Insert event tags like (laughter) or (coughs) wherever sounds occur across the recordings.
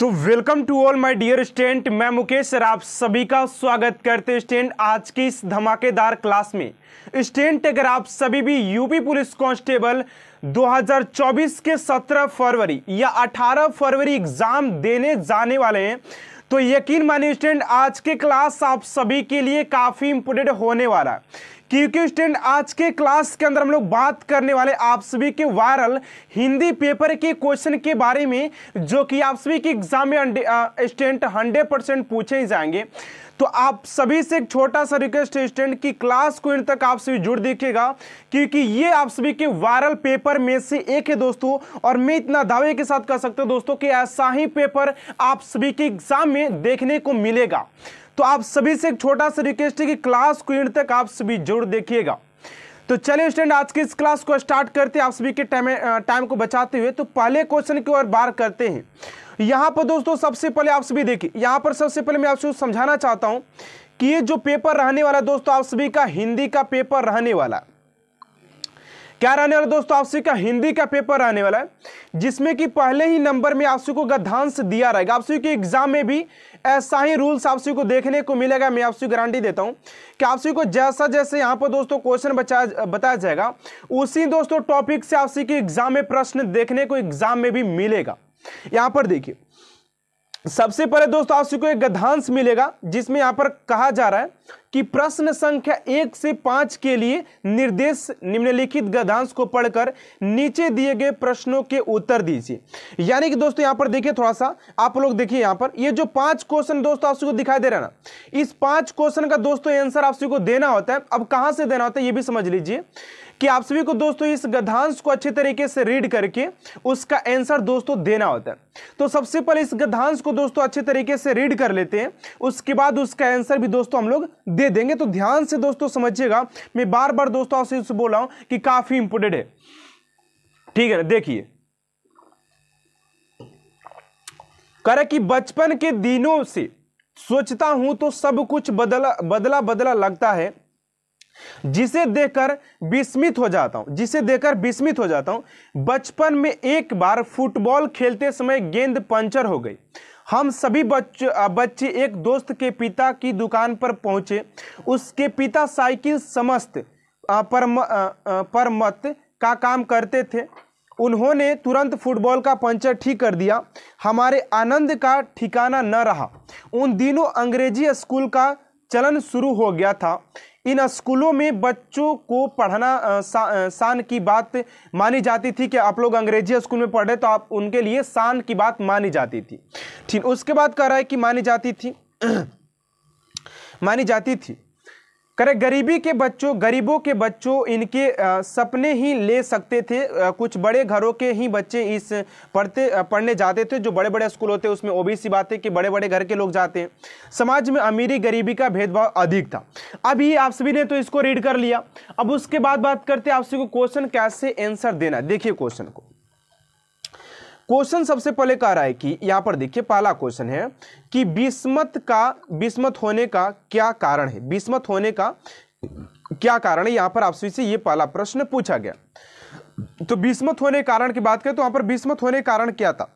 तो welcome to all my dear student मैं Mukesh sir, आप सभी का स्वागत करते स्टूडेंट आज की इस धमाकेदार क्लास में। स्टूडेंट अगर आप सभी भी यूपी पुलिस कांस्टेबल 2024 के 17 फरवरी या 18 फरवरी एग्ज़ाम देने जाने वाले हैं तो यकीन मानिए स्टूडेंट आज के क्लास आप सभी के लिए काफ़ी इंपोर्टेंट होने वाला है। क्योंकि स्टूडेंट आज के क्लास के अंदर हम लोग बात करने वाले आप सभी के वायरल हिंदी पेपर के क्वेश्चन के बारे में, जो कि आप सभी के एग्ज़ाम में स्टूडेंट हंड्रेड परसेंट पूछे ही जाएँगे। तो आप सभी से एक छोटा सा रिक्वेस्ट है स्टूडेंट की क्लास को इन तक आप सभी जुड़ देखिएगा क्योंकि ये आप सभी के वायरल पेपर में से एक है दोस्तों, और मैं इतना दावे के साथ कह सकता हूँ दोस्तों कि ऐसा ही पेपर आप सभी के एग्ज़ाम में देखने को मिलेगा। तो आप सभी से एक छोटा सा रिक्वेस्ट है कि क्लास को एंड तक आप सभी ज़रूर देखिएगा। तो चलिए स्टूडेंट आज की इस क्लास को स्टार्ट करते हैं। आप सभी के टाइम टाइम को बचाते हुए तो पहले क्वेश्चन की ओर बार करते हैं। यहाँ पर दोस्तों, सबसे पहले आप सभी देखिए, यहाँ पर सबसे पहले मैं आपसे समझाना चाहता हूँ कि ये जो पेपर रहने वाला दोस्तों, आप सभी का हिंदी का पेपर रहने वाला क्या रहने वाला दोस्तों आपसे का हिंदी का पेपर रहने वाला है, जिसमें कि पहले ही नंबर में आपसे को गद्यांश दिया रहेगा। आपसे के एग्ज़ाम में भी ऐसा ही रूल्स आपसे को देखने को मिलेगा, मैं आपसे गारंटी देता हूँ कि आपसी को जैसा जैसे यहाँ पर दोस्तों क्वेश्चन बताया जाएगा, उसी दोस्तों टॉपिक से आपसी के एग्ज़ाम में प्रश्न देखने को एग्ज़ाम में भी मिलेगा। यहाँ पर देखिए, सबसे पहले दोस्तों आपसी को एक गद्यांश मिलेगा, जिसमें यहाँ पर कहा जा रहा है कि प्रश्न संख्या एक से पाँच के लिए निर्देश निम्नलिखित गद्यांश को पढ़कर नीचे दिए गए प्रश्नों के उत्तर दीजिए। यानी कि दोस्तों, यहाँ पर देखिए थोड़ा सा, आप लोग देखिए यहाँ पर, ये जो पाँच क्वेश्चन दोस्तों आपको दिखाई दे रहा ना, इस पाँच क्वेश्चन का दोस्तों आंसर आपको देना होता है। अब कहाँ से देना होता है, ये भी समझ लीजिए कि आप सभी को दोस्तों इस गद्यांश को अच्छे तरीके से रीड करके उसका आंसर दोस्तों देना होता है। तो सबसे पहले इस गद्यांश को दोस्तों अच्छे तरीके से रीड कर लेते हैं, उसके बाद उसका आंसर भी दोस्तों हम लोग दे देंगे तो ध्यान से दोस्तों समझिएगा। मैं बार बार दोस्तों आपसे बोल रहा हूँ कि काफ़ी इंपोर्टेंट है। ठीक है ना देखिए करे कि बचपन के दिनों से सोचता हूँ तो सब कुछ बदला बदला बदला लगता है, जिसे देखकर विस्मित हो जाता हूँ, जिसे देखकर विस्मित हो जाता हूँ। बचपन में एक बार फुटबॉल खेलते समय गेंद पंचर हो गई। हम सभी बच्चे बच्चे एक दोस्त के पिता की दुकान पर पहुँचे। उसके पिता साइकिल समस्त परम परमत का काम करते थे। उन्होंने तुरंत फुटबॉल का पंचर ठीक कर दिया। हमारे आनंद का ठिकाना न रहा। उन दिनों अंग्रेज़ी स्कूल का चलन शुरू हो गया था। इन स्कूलों में बच्चों को पढ़ना सा, शान की बात मानी जाती थी कि आप लोग अंग्रेज़ी स्कूल में पढ़े तो आप उनके लिए शान की बात मानी जाती थी। ठीक उसके बाद कह रहा है कि मानी जाती थी (clears throat) मानी जाती थी। करे, गरीबी के बच्चों, गरीबों के बच्चों, इनके सपने ही ले सकते थे। कुछ बड़े घरों के ही बच्चे इस पढ़ते पढ़ने जाते थे, जो बड़े बड़े स्कूल होते उसमें वो भी सी बात है कि बड़े बड़े घर के लोग जाते हैं। समाज में अमीरी गरीबी का भेदभाव अधिक था। ये आप सभी ने तो इसको रीड कर लिया। अब उसके बाद बात करते हैं आपसे को क्वेश्चन कैसे आंसर देना देखिए क्वेश्चन को। क्वेश्चन सबसे पहले कह रहा है कि यहाँ पर देखिए, पहला क्वेश्चन है कि बिस्मत का, बिस्मत होने का क्या कारण है? बिस्मत होने का क्या कारण है? यहाँ पर आपसे से ये पहला प्रश्न पूछा गया। तो बिस्मत होने कारण की बात करें तो वहाँ पर बिस्मत होने कारण क्या था?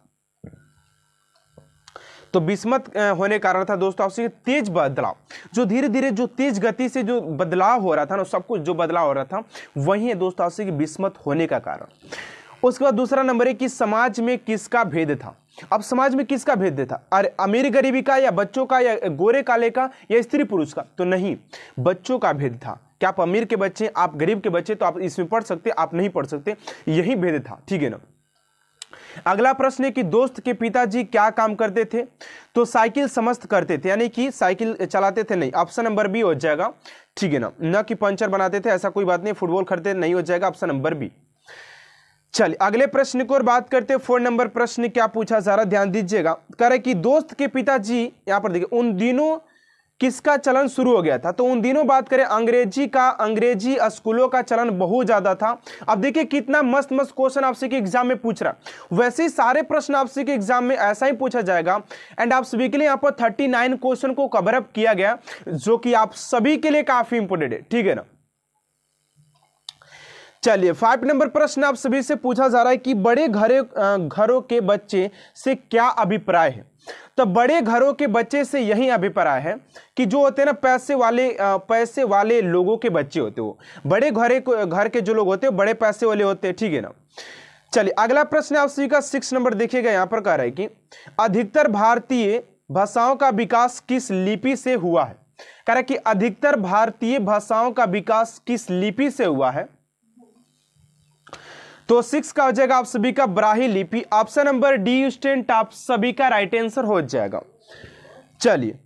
तो बिस्मत होने कारण था दोस्तों, आपसे तेज बदलाव। जो धीरे धीरे जो तेज गति से जो बदलाव हो रहा था ना, सब कुछ जो बदलाव हो रहा था, वही है दोस्तों आपसे बिस्मत होने का कारण। उसके बाद दूसरा नंबर है कि समाज में किसका भेद था? अब समाज में किसका भेद था? अरे, अमीर गरीबी का या बच्चों का या गोरे काले का या स्त्री पुरुष का? तो नहीं, बच्चों का भेद था। क्या आप अमीर के बच्चे आप गरीब के बच्चे तो आप इसमें पढ़ सकते आप नहीं पढ़ सकते। यही भेद था, ठीक है ना? अगला प्रश्न है कि दोस्त के पिताजी क्या काम करते थे? तो साइकिल समस्त करते थे, यानी कि साइकिल चलाते थे नहीं, ऑप्शन नंबर बी हो जाएगा, ठीक है ना? न कि पंचर बनाते थे, ऐसा कोई बात नहीं, फुटबॉल खरीदते नहीं हो जाएगा, ऑप्शन नंबर बी। चलिए, अगले प्रश्न को और बात करते हैं। फोर नंबर प्रश्न क्या पूछा जरा ध्यान दीजिएगा। करे कि दोस्त के पिताजी, यहाँ पर देखिए, उन दिनों किसका चलन शुरू हो गया था? तो उन दिनों बात करें, अंग्रेज़ी का, अंग्रेज़ी स्कूलों का चलन बहुत ज़्यादा था। अब देखिए, कितना मस्त मस्त क्वेश्चन आपसे के एग्ज़ाम में पूछ रहा वैसे ही सारे प्रश्न आपसे के एग्ज़ाम में ऐसा ही पूछा जाएगा। एंड आप सभी के लिए यहाँ पर थर्टी क्वेश्चन को कवरअप किया गया, जो कि आप सभी के लिए काफ़ी इंपोर्टेंट है। ठीक है ना? चलिए फाइव नंबर प्रश्न आप सभी से पूछा जा रहा है कि बड़े घरे घरों के बच्चे से क्या अभिप्राय है? तो बड़े घरों के बच्चे से यही अभिप्राय है कि जो होते हैं ना, पैसे वाले पैसे वाले लोगों के बच्चे होते हो बड़े घरे घर के जो लोग होते हैं बड़े पैसे वाले होते हैं, ठीक है ना? चलिए, अगला प्रश्न आप सभी का सिक्स नंबर देखिएगा, यहाँ पर कह रहा है कि अधिकतर भारतीय भाषाओं का विकास किस लिपि से हुआ है? कह रहा है कि अधिकतर भारतीय भाषाओं का विकास किस लिपि से हुआ है? तो सिक्स का हो जाएगा आप सभी का ब्राही लिपि। ऑप्शन नंबर डी स्टेंट आप सभी का राइट आंसर हो जाएगा। चलिए,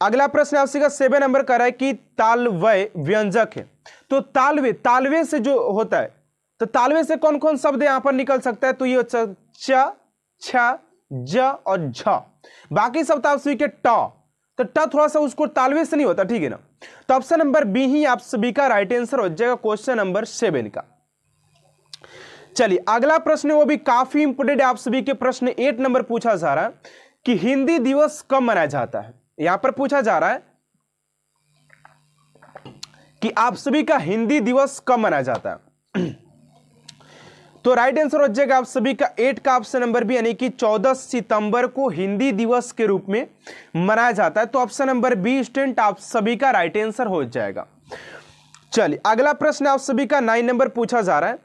अगला प्रश्न आप सभी का। सेवन नंबर का रहा है कि तालवय व्यंजक है। तो तालवे तालवे से जो होता है तो तालवे से कौन कौन शब्द यहाँ पर निकल सकता है? तो ये च, छ, ज और झ। बाकी शब्द आप सभी के ट। तो ट थोड़ा सा उसको तालवे से नहीं होता, ठीक है ना? तो ऑप्शन नंबर बी ही आप सभी का राइट आंसर हो जाएगा। क्वेश्चन नंबर सेवन का। चलिए, अगला प्रश्न वो भी काफ़ी इंपोर्टेंट आप सभी के प्रश्न एट नंबर पूछा जा रहा है कि हिंदी दिवस कब मनाया जाता है? यहाँ पर पूछा जा रहा है कि आप सभी का हिंदी दिवस कब मनाया जाता है? तो राइट आंसर हो जाएगा, आप सभी का एट का ऑप्शन नंबर बी यानी कि 14 सितंबर को हिंदी दिवस के रूप में मनाया जाता है। तो ऑप्शन नंबर बी स्टूडेंट आप सभी का राइट आंसर हो जाएगा। चलिए, अगला प्रश्न आप सभी का नाइन नंबर पूछा जा रहा है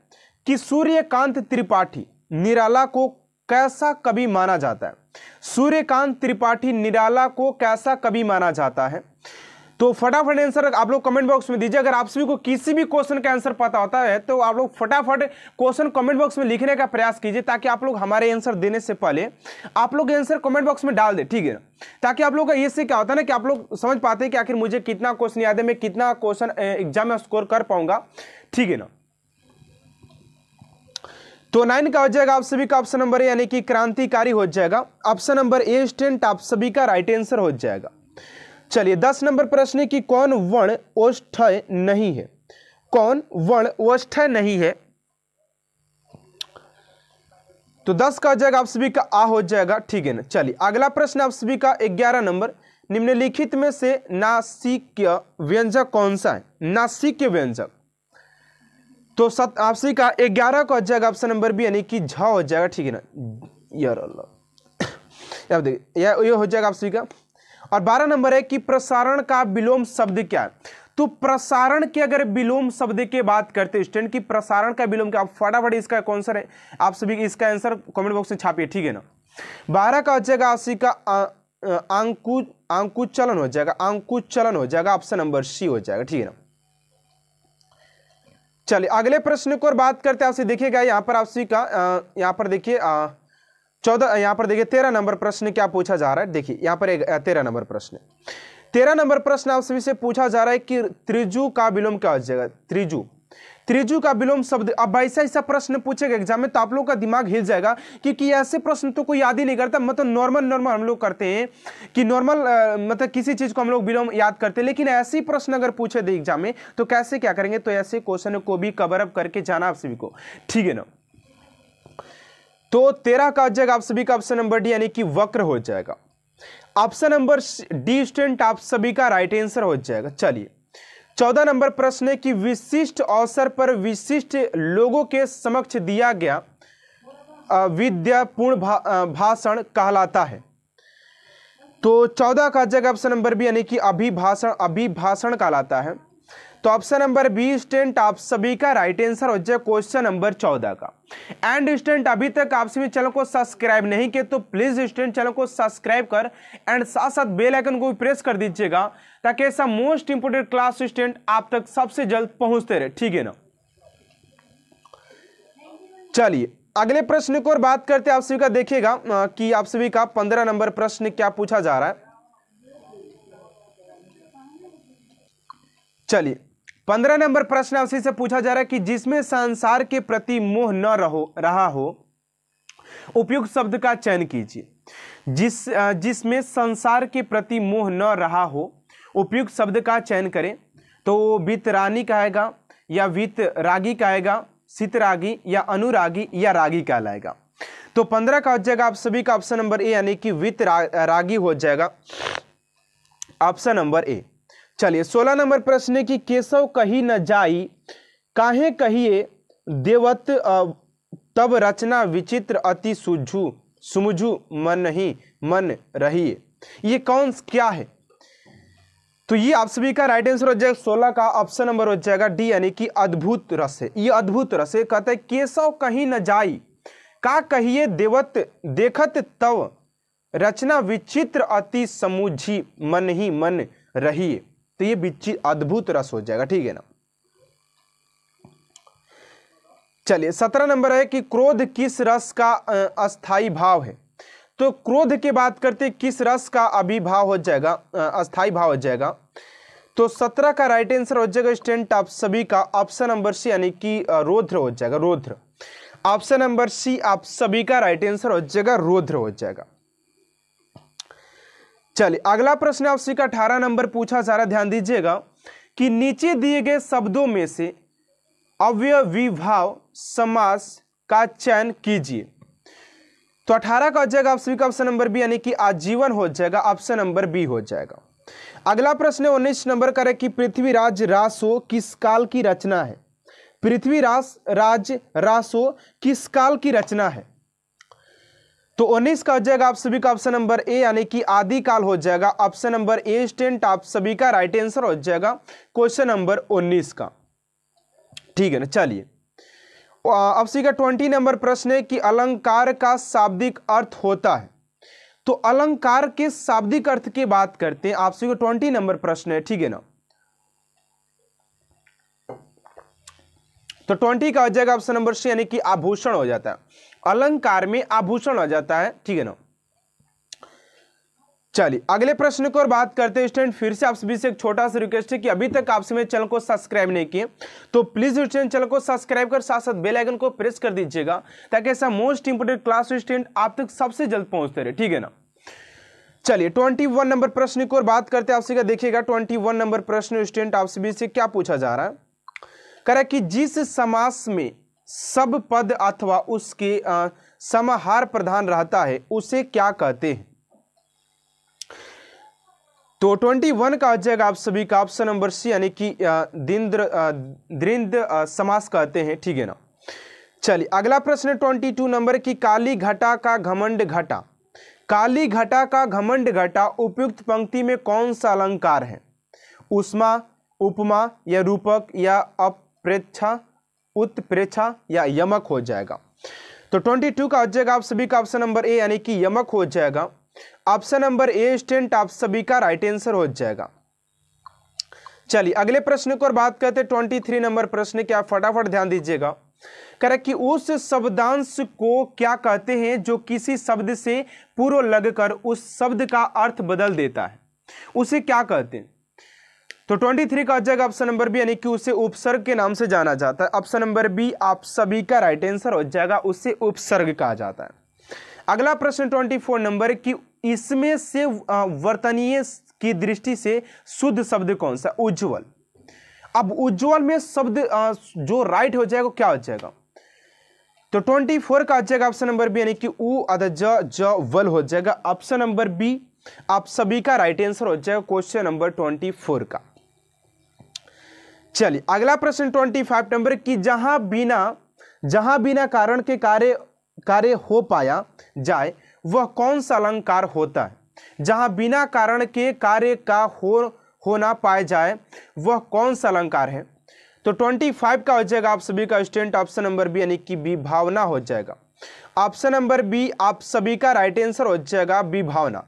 कि सूर्यकांत त्रिपाठी निराला को कैसा कवि माना जाता है? सूर्यकांत त्रिपाठी निराला को कैसा कवि माना जाता है? तो फटाफट आंसर आप लोग कमेंट बॉक्स में दीजिए। अगर आप सभी को किसी भी क्वेश्चन का आंसर पता होता है तो आप लोग फटाफट क्वेश्चन कमेंट बॉक्स में लिखने का प्रयास कीजिए, ताकि आप लोग हमारे आंसर देने से पहले आप लोग आंसर कमेंट बॉक्स में डाल दे, ठीक है? ताकि आप लोग का इससे क्या होता है ना कि आप लोग समझ पाते हैं कि आखिर मुझे कितना क्वेश्चन याद है, मैं कितना क्वेश्चन एग्ज़ाम में स्कोर कर पाऊँगा, ठीक है ना? तो नाइन का हो जाएगा आप सभी का ऑप्शन नंबर यानी कि क्रांतिकारी हो जाएगा। ऑप्शन नंबर ए स्टेंट आप सभी का राइट आंसर हो जाएगा। चलिए, दस नंबर प्रश्न की कौन वर्ण ओष्ठय नहीं है? कौन वर्ण ओष्ठय नहीं है? तो दस का हो जाएगा, आप सभी का आ हो जाएगा। ठीक है ना? चलिए, अगला प्रश्न आप सभी का ग्यारह नंबर। निम्नलिखित में से नासिक व्यंजक कौन सा है? नासिक व्यंजक तो सत आप सभी का ग्यारह का हो जाएगा ऑप्शन नंबर बी यानी कि झ हो जाएगा, ठीक है ना? यार अल्लाह। (coughs) देखिए यह ये हो जाएगा आप सभी का। और बारह नंबर है कि प्रसारण का विलोम शब्द क्या है? तो प्रसारण के अगर विलोम शब्द की बात करते स्टूडेंट की प्रसारण का विलोम क्या? फटाफट इसका कौन सा है? आप सभी इसका आंसर कमेंट बॉक्स में छापिए, ठीक है ना? बारह का हो जाएगा अस्सी का अंकु अंकुचलन हो जाएगा अंकुचलन हो जाएगा ऑप्शन नंबर सी हो जाएगा, ठीक है ना? चलिए, अगले प्रश्न को और बात करते आपसे देखिएगा, यहाँ पर आपसी का यहाँ पर देखिए चौदह, यहाँ पर देखिए, तेरह नंबर प्रश्न क्या पूछा जा रहा है। देखिए, यहाँ पर एक तेरह नंबर प्रश्न तेरह नंबर प्रश्न आप सभी से पूछा जा रहा है कि त्रिजु का विलोम क्या हो जाएगा? त्रिजु। त्रिजु का विलोम शब्द। अब ऐसा ऐसा प्रश्न पूछेगा एग्ज़ाम में तो आप लोग का दिमाग हिल जाएगा क्योंकि ऐसे प्रश्न तो कोई याद ही नहीं करता। मतलब नॉर्मल नॉर्मल हम लोग करते हैं कि नॉर्मल मतलब किसी चीज़ को हम लोग विलोम याद करते हैं। लेकिन ऐसे प्रश्न अगर पूछे थे एग्ज़ाम में तो कैसे क्या करेंगे? तो ऐसे क्वेश्चन को भी कवर अप करके जाना आप सभी को। ठीक है ना? तो तेरह का जाएगा, आप सभी का ऑप्शन नंबर डी यानी कि वक्र हो जाएगा। ऑप्शन नंबर डी स्टूडेंट आप सभी का राइट आंसर हो जाएगा। चलिए। चौदह नंबर प्रश्न है कि विशिष्ट अवसर पर विशिष्ट लोगों के समक्ष दिया गया विद्यापूर्ण भा, भाषण कहलाता है। तो चौदह का जगह ऑप्शन नंबर भी यानी कि अभिभाषण अभिभाषण कहलाता है। तो ऑप्शन नंबर बी स्टेंट आप सभी का राइट आंसर हो जाए क्वेश्चन नंबर चौदह का। एंड स्टूडेंट अभी तक आप सभी चैनल को सब्सक्राइब नहीं किए तो प्लीज़ स्टूडेंट चैनल को सब्सक्राइब कर एंड साथ साथ बेल आइकन को भी प्रेस कर दीजिएगा, ताकि ऐसा मोस्ट इंपोर्टेंट क्लास स्टूडेंट आप तक सबसे जल्द पहुँचते रहे। ठीक है ना? चलिए, अगले प्रश्न को और बात करते आप सभी का देखिएगा कि आप सभी का पंद्रह नंबर प्रश्न क्या पूछा जा रहा है। चलिए पंद्रह नंबर प्रश्न उसी से पूछा जा रहा है कि जिसमें संसार के प्रति मोह न रहो रहा हो उपयुक्त शब्द का चयन कीजिए। जिस जिसमें संसार के प्रति मोह न रहा हो उपयुक्त शब्द का चयन करें। तो वित रानी कहेगा या वित रागी कहेगा रागी या अनुरागी या रागी कहलाएगा। तो पंद्रह का हो जाएगा आप सभी का ऑप्शन नंबर ए यानी कि वित रा, रागी हो जाएगा। ऑप्शन नंबर ए चलिए, सोलह नंबर प्रश्न है कि केशव कही न जाई, काहे कहिए देवत तब रचना विचित्र अति सुझू, सुमुझू मन ही मन रही ये कौन क्या है? तो ये आप सभी का राइट आंसर हो जाएगा, सोलह का ऑप्शन नंबर हो जाएगा डी यानी कि अद्भुत रस है। ये अद्भुत रस है, कहते हैं, केशव कहीं न जाई, का कहिए देवत, देखत तव, रचना विचित्र अति समुझी, मन ही मन रही तो ये विचि अद्भुत रस हो जाएगा, ठीक है ना? चलिए, सत्रह नंबर है कि क्रोध किस रस का अस्थाई भाव है? तो क्रोध की बात करते किस रस का अभिभाव हो जाएगा अस्थाई भाव हो जाएगा? तो सत्रह का राइट आंसर हो जाएगा स्टूडेंट आप सभी का ऑप्शन नंबर सी यानी कि रोध्र हो जाएगा, रौद्र। ऑप्शन नंबर सी आप सभी का राइट आंसर हो जाएगा रोध्र हो जाएगा। चलिए, अगला प्रश्न आपसे का अठारह नंबर पूछा रहा ध्यान दीजिएगा कि नीचे दिए गए शब्दों में से अव्यविभाव समास का चयन कीजिए। तो 18 का हो जाएगा आप सभी का ऑप्शन नंबर बी यानी कि आजीवन हो जाएगा ऑप्शन नंबर बी हो जाएगा। अगला प्रश्न है, उन्नीस नंबर का है कि पृथ्वीराज रासो किस काल की रचना है? पृथ्वीराज, राज, रासो किस काल की रचना है? तो उन्नीस का हो जाएगा आप सभी का ऑप्शन नंबर ए यानी कि आदि काल हो जाएगा। ऑप्शन नंबर ए स्टेंट आप सभी का राइट आंसर हो जाएगा। क्वेश्चन नंबर उन्नीस का। ठीक है ना? चलिए। अब सी का ट्वेंटी नंबर प्रश्न है कि अलंकार का शाब्दिक अर्थ होता है। तो अलंकार के शाब्दिक अर्थ की बात करते हैं। आपसे को ट्वेंटी नंबर प्रश्न है, ठीक है ना? तो ट्वेंटी का हो जाएगा ऑप्शन नंबर सी यानी कि आभूषण हो जाता है। अलंकार में आभूषण आ जाता है। ठीक है ना? चलिए, अगले प्रश्न को और बात करते हैं, स्टूडेंट। फिर से आप सभी से एक छोटा सा रिक्वेस्ट है कि अभी तक आपसे मेरे चैनल को सब्सक्राइब नहीं किए तो प्लीज़ स्टूडेंट चैनल को सब्सक्राइब कर साथ साथ बेल आइकन को प्रेस कर दीजिएगा, ताकि ऐसा मोस्ट इंपोर्टेंट क्लास स्टूडेंट आप तक सबसे जल्द पहुँचते रहे। ठीक है ना? चलिए ट्वेंटी वन नंबर प्रश्न की ओर बात करते हैं आपसे क्या देखिएगा ट्वेंटी वन नंबर प्रश्न स्टूडेंट आप सभी से क्या पूछा जा रहा है? कह कि जिस समास में सब पद अथवा उसके समाहार प्रधान रहता है, उसे क्या कहते हैं? तो 21 का हो जाएगा आप सभी का ऑप्शन नंबर सी, यानी कि दिंद्र द्रिंद समास कहते हैं, ठीक है ना? चलिए, अगला प्रश्न 22 नंबर की काली घटा का घमंड घटा। काली घटा का घमंड घटा उपयुक्त पंक्ति में कौन सा अलंकार है? उष्मा, उपमा या रूपक या अप्रेक्षा उत्प्रेक्षा या यमक हो जाएगा। तो 22 का हो जाएगा आप सभी का ऑप्शन नंबर ए यानी कि यमक हो जाएगा। ऑप्शन नंबर ए स्टेंट आप सभी का राइट आंसर हो जाएगा। चलिए, अगले प्रश्न को और बात करते ट्वेंटी थ्री नंबर प्रश्न क्या फटाफट ध्यान दीजिएगा। कह कि उस शब्दांश को क्या कहते हैं जो किसी शब्द से पूर्व लगकर उस शब्द का अर्थ बदल देता है? उसे क्या कहते हैं? तो 23 का हो जाएगा ऑप्शन नंबर बी, यानी कि उसे उपसर्ग के नाम से जाना जाता है। ऑप्शन नंबर बी, आप सभी का राइट आंसर हो जाएगा उसे उपसर्ग कहा जाता है। अगला प्रश्न 24 नंबर कि इसमें से वर्तनीय की दृष्टि से शुद्ध शब्द कौन सा? उज्जवल। अब उज्जवल में शब्द जो राइट हो जाएगा क्या हो जाएगा? तो 24 का हो जाएगा ऑप्शन नंबर बी, यानी कि उ वल हो जाएगा। ऑप्शन नंबर बी, आप सभी का राइट आंसर हो जाएगा क्वेश्चन नंबर 24 का। चलिए, अगला प्रश्न 25 नंबर की जहाँ बिना जहाँ बिना कारण के कार्य कार्य हो पाया जाए, वह कौन सा अलंकार होता है? जहाँ बिना कारण के कार्य का हो होना पाया जाए, वह कौन सा अलंकार है? तो 25 का हो जाएगा आप सभी का स्टूडेंट ऑप्शन नंबर बी यानी कि विभावना हो जाएगा। ऑप्शन नंबर बी आप सभी का राइट आंसर हो जाएगा विभावना।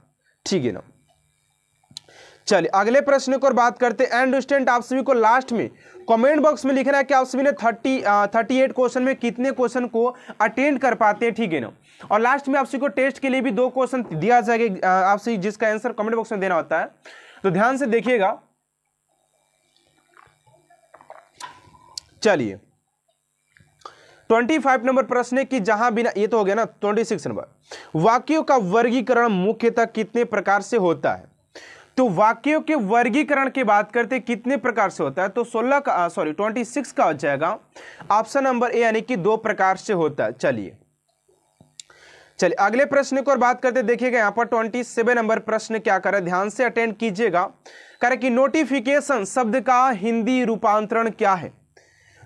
ठीक है ना? चलिए, अगले प्रश्न को और बात करते हैं। एंड स्टेंट आप सभी को लास्ट में कमेंट बॉक्स में लिखना है कि आप सभी ने थर्टी थर्टी एट क्वेश्चन में कितने क्वेश्चन को अटेंड कर पाते हैं, ठीक है ना? और लास्ट में आप सभी को टेस्ट के लिए भी दो क्वेश्चन दिया जाएगा आपसे जिसका आंसर कमेंट बॉक्स में देना होता है। तो ध्यान से देखिएगा। चलिए 25 नंबर प्रश्न है कि जहाँ बिना, ये तो हो गया ना 26 नंबर। वाक्यों का वर्गीकरण मुख्यतः कितने प्रकार से होता है? तो वाक्यों के वर्गीकरण की बात करते कितने प्रकार से होता है? तो 16 का सॉरी 26 का हो जाएगा। ऑप्शन नंबर ए यानी कि दो प्रकार से होता है। चलिए। चलिए, अगले प्रश्न को और बात करते देखिएगा, यहाँ पर 27 नंबर प्रश्न क्या करे ध्यान से अटेंड कीजिएगा। करे कि नोटिफिकेशन शब्द का हिंदी रूपांतरण क्या है?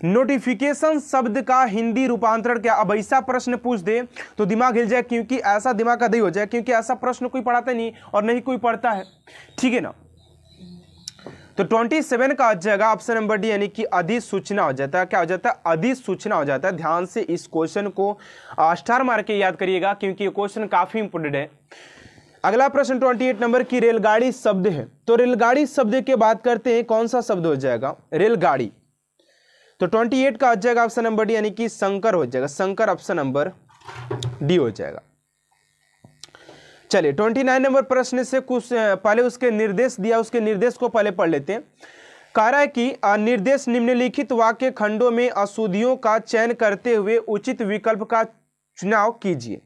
नोटिफिकेशन शब्द का हिंदी रूपांतरण क्या? अब ऐसा प्रश्न पूछ दे तो दिमाग हिल जाए, क्योंकि ऐसा दिमाग का दही हो जाए, क्योंकि ऐसा प्रश्न कोई पढ़ाता नहीं और नहीं कोई पढ़ता है। ठीक है ना? तो 27 का आ जाएगा ऑप्शन नंबर डी यानी कि अधिसूचना हो जाता है। क्या हो जाता है? अधिसूचना हो जाता है। ध्यान से इस क्वेश्चन को स्टार मार के याद करिएगा, क्योंकि ये क्वेश्चन काफ़ी इंपोर्टेंट है। अगला प्रश्न 28 नंबर की रेलगाड़ी शब्द है। तो रेलगाड़ी शब्द के बात करते हैं, कौन सा शब्द हो जाएगा? रेलगाड़ी। तो 28 का आ जाएगा ऑप्शन नंबर डी यानी कि शंकर हो जाएगा। शंकर ऑप्शन नंबर डी हो जाएगा। चलिए 29 नंबर प्रश्न से कुछ पहले उसके निर्देश दिया, उसके निर्देश को पहले पढ़ लेते हैं। कह रहा है कि निर्देश निम्नलिखित वाक्य खंडों में अशुद्धियों का चयन करते हुए उचित विकल्प का चुनाव कीजिए।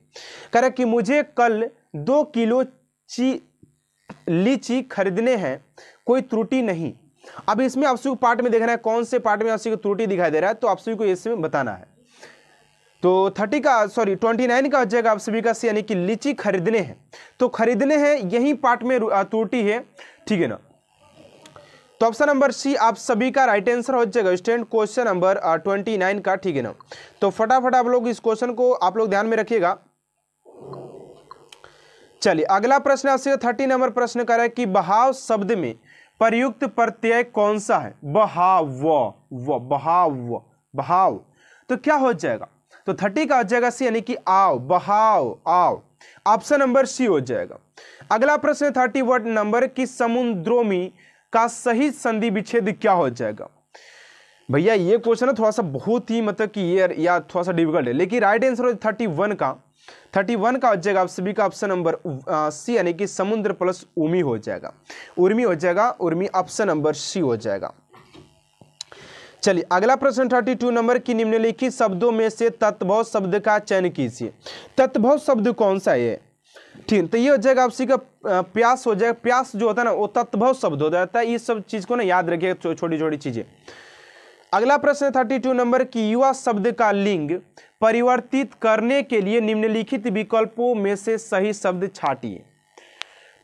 कह रहा कि मुझे कल दो किलो ची, लीची खरीदने हैं, कोई त्रुटि नहीं। अब इसमें आपसी पार्ट में देखना है कौन से पार्ट में आपसी को त्रुटि दिखाई दे रहा है तो आप सभी को इसमें बताना है। तो थर्टी का सॉरी ट्वेंटी नाइन का हो जाएगा आप सभी का सी यानी कि लीची खरीदने हैं। तो खरीदने हैं, यही पार्ट में त्रुटि है, ठीक है ना? तो ऑप्शन नंबर सी, आप सभी का राइट आंसर हो जाएगा, student, question number twenty nine का, ठीक है ना? तो फटाफट आप लोग इस क्वेश्चन को आप लोग ध्यान में रखिएगा। चलिए, अगला प्रश्न आपसे थर्टी नंबर प्रश्न कर रहा है कि बहाव शब्द में प्रयुक्त प्रत्यय कौन सा है? बहाव, व, बहाव बहाव। तो क्या हो जाएगा? तो थर्टी का हो जाएगा सी, यानी कि आओ, बहाव, आओ। ऑप्शन नंबर सी हो जाएगा। अगला प्रश्न थर्टी वर्ड नंबर की समुद्रोमी का सही संधि विच्छेद क्या हो जाएगा? भैया, ये क्वेश्चन है थोड़ा सा बहुत ही मतलब कि ये या थोड़ा सा डिफ़िकल्ट है, लेकिन राइट आंसर हो थर्टी वन का। थर्टी वन का हो जाएगा आप सभी का ऑप्शन नंबर सी यानी कि समुद्र प्लस उर्मी हो जाएगा। उर्मी हो जाएगा, उर्मी ऑप्शन नंबर सी हो जाएगा। चलिए, अगला प्रश्न, थर्टी टू नंबर की निम्नलिखित शब्दों में से तत्भव शब्द का चयन कीजिए। तत्भव शब्द कौन सा है? ठीक तो ये हो जाएगा आपसी का प्यास हो जाएगा। प्यास जो होता है ना, वो तत्भव शब्द हो। जाता है इस सब चीज़ को ना याद रखिएगा छोटी छोटी चीज़ें। अगला प्रश्न थर्टी टू नंबर की, युवा शब्द का लिंग परिवर्तित करने के लिए निम्नलिखित विकल्पों में से सही शब्द छाटिए।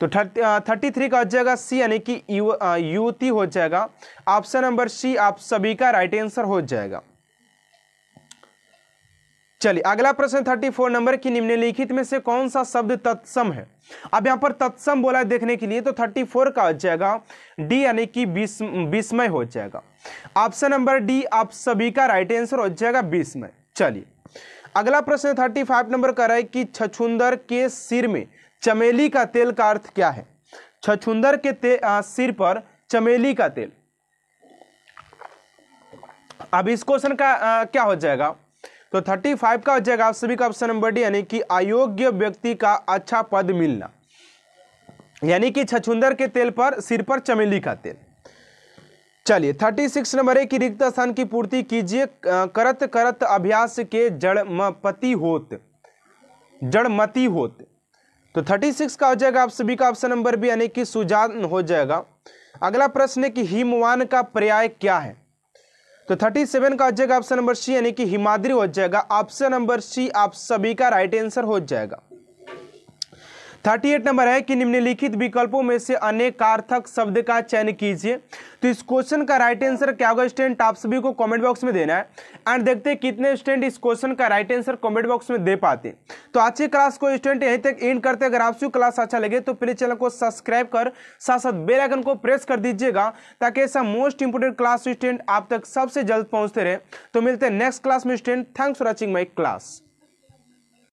तो थर्टी थ्री का हो जाएगा सी, यानी कि युवती हो जाएगा। ऑप्शन नंबर सी, आप सभी का राइट आंसर हो जाएगा। चलिए, अगला प्रश्न थर्टी फोर नंबर की, निम्नलिखित में से कौन सा शब्द तत्सम है? अब यहाँ पर तत्सम बोला है देखने के लिए तो थर्टी फोर का हो जाएगा। डी, यानी कि विस्मय हो जाएगा। ऑप्शन नंबर डी आप सभी का राइट आंसर हो जाएगा बीस में। चलिए अगला प्रश्न थर्टी फाइव नंबर का है कि छछुंदर के सिर में चमेली का तेल का अर्थ क्या है? छछुंदर के आ, सिर पर चमेली का तेल। अब इस क्वेश्चन का आ, क्या हो जाएगा? तो 35 का हो जाएगा आप सभी का ऑप्शन नंबर डी यानी कि अयोग्य व्यक्ति का अच्छा पद मिलना। यानी कि छछुंदर के तेल पर सिर पर चमेली का तेल। चलिए 36 नंबर है कि रिक्त स्थान की पूर्ति कीजिए। करत करत अभ्यास के जड़मपति होत। जड़मती होत। तो 36 का हो जाएगा, आप सभी का ऑप्शन नंबर बी यानी कि सुजान हो जाएगा। अगला प्रश्न है कि हिमवान का पर्याय क्या है? तो 37 का हो जाएगा ऑप्शन नंबर सी यानी कि हिमाद्री हो जाएगा। ऑप्शन नंबर सी आप सभी का राइट आंसर हो जाएगा। थर्टी एट नंबर है कि निम्नलिखित विकल्पों में से अनेक अर्थक शब्द का चयन कीजिए। तो इस क्वेश्चन का राइट आंसर क्या होगा स्टूडेंट आप सभी को कमेंट बॉक्स में देना है। एंड देखते हैं कितने स्टूडेंट इस क्वेश्चन का राइट आंसर कमेंट बॉक्स में दे पाते तो आज की क्लास को स्टूडेंट यहीं तक एंड करते अगर आपसे क्लास अच्छा लगे तो प्लीज़ चैनल को सब्सक्राइब कर साथ साथ बेल आइकन को प्रेस कर दीजिएगा, ताकि ऐसा मोस्ट इंपोर्टेंट क्लास स्टूडेंट आप तक सबसे जल्द पहुँचते रहे। तो मिलते हैं नेक्स्ट क्लास में student thanks for watching my class